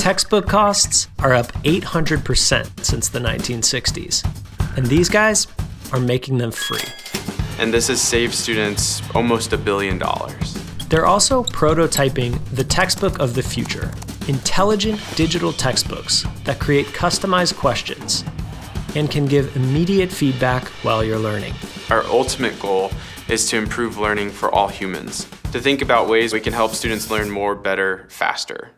Textbook costs are up 800% since the 1960s, and these guys are making them free. And this has saved students almost a billion dollars. They're also prototyping the textbook of the future intelligent digital textbooks that create customized questions and can give immediate feedback while you're learning. Our ultimate goal is to improve learning for all humans, to think about ways we can help students learn more, better, faster.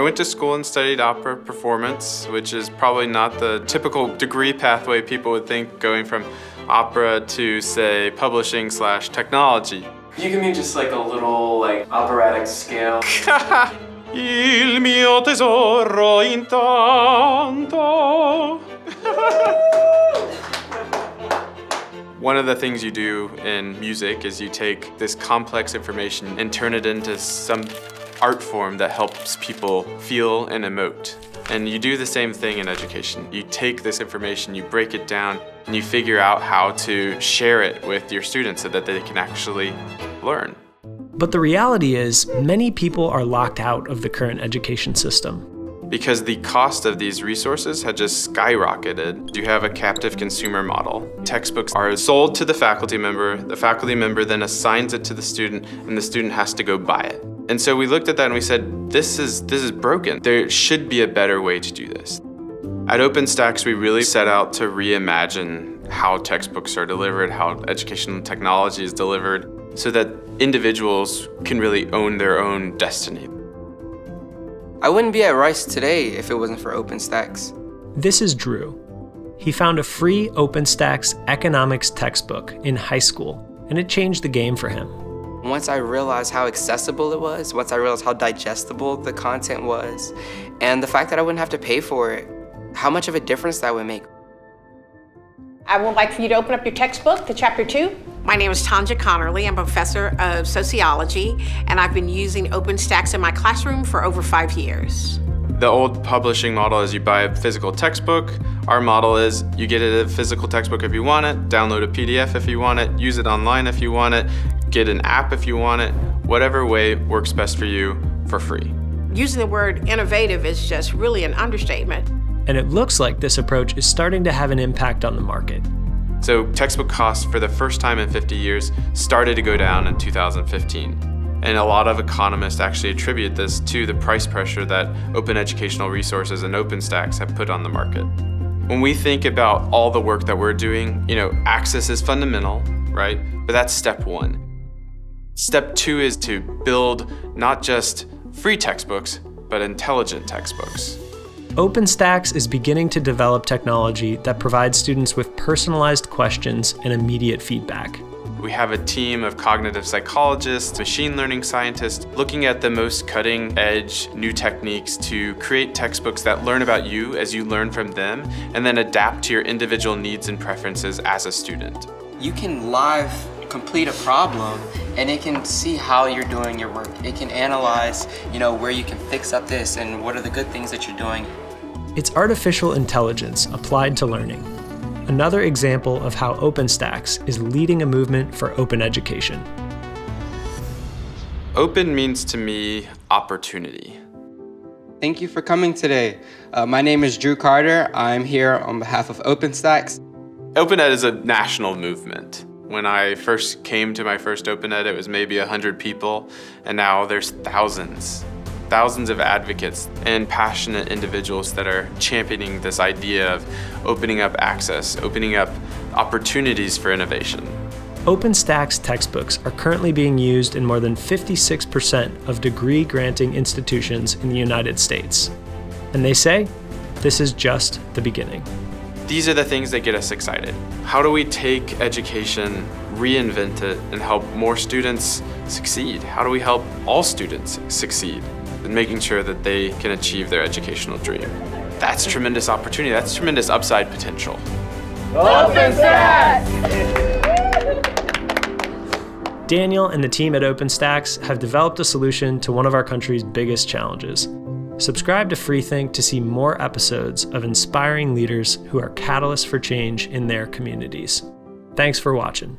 I went to school and studied opera performance, which is probably not the typical degree pathway people would think going from opera to, say, publishing slash technology. You give me just like a little like operatic scale. Il mio tesoro intanto. One of the things you do in music is you take this complex information and turn it into some art form that helps people feel and emote. And you do the same thing in education. You take this information, you break it down, and you figure out how to share it with your students so that they can actually learn. But the reality is, many people are locked out of the current education system. Because the cost of these resources had just skyrocketed, you have a captive consumer model. Textbooks are sold to the faculty member, the faculty member then assigns it to the student, and the student has to go buy it. And so we looked at that and we said, this is, this is broken. There should be a better way to do this. At OpenStax, we really set out to reimagine how textbooks are delivered, how educational technology is delivered, so that individuals can really own their own destiny. I wouldn't be at Rice today if it wasn't for OpenStax. This is Drew. He found a free OpenStax economics textbook in high school, and it changed the game for him. Once I realized how accessible it was, once I realized how digestible the content was, and the fact that I wouldn't have to pay for it, how much of a difference that would make. I would like for you to open up your textbook to chapter two. My name is Tanja Connerly. I'm a professor of sociology, and I've been using OpenStax in my classroom for over five years. The old publishing model is you buy a physical textbook. Our model is you get a physical textbook if you want it, download a PDF if you want it, use it online if you want it, get an app if you want it, whatever way works best for you for free. Using the word innovative is just really an understatement. And it looks like this approach is starting to have an impact on the market. So textbook costs for the first time in 50 years started to go down in 2015. And a lot of economists actually attribute this to the price pressure that open educational resources and OpenStax have put on the market. When we think about all the work that we're doing, you know, access is fundamental, right? But that's step one. Step two is to build not just free textbooks, but intelligent textbooks. OpenStax is beginning to develop technology that provides students with personalized questions and immediate feedback. We have a team of cognitive psychologists, machine learning scientists, looking at the most cutting edge new techniques to create textbooks that learn about you as you learn from them, and then adapt to your individual needs and preferences as a student. You can live complete a problem and it can see how you're doing your work. It can analyze, you know, where you can fix up this and what are the good things that you're doing. It's artificial intelligence applied to learning. Another example of how OpenStax is leading a movement for open education. Open means to me opportunity. Thank you for coming today. Uh, my name is Drew Carter. I'm here on behalf of OpenStax. OpenEd is a national movement. When I first came to my first Open Ed, it was maybe 100 people, and now there's thousands. Thousands of advocates and passionate individuals that are championing this idea of opening up access, opening up opportunities for innovation. OpenStax textbooks are currently being used in more than 56% of degree granting institutions in the United States. And they say this is just the beginning. These are the things that get us excited. How do we take education, reinvent it, and help more students succeed? How do we help all students succeed in making sure that they can achieve their educational dream? That's tremendous opportunity. That's tremendous upside potential. OpenStax! Daniel and the team at OpenStax have developed a solution to one of our country's biggest challenges Subscribe to Freethink to see more episodes of inspiring leaders who are catalysts for change in their communities. Thanks for watching.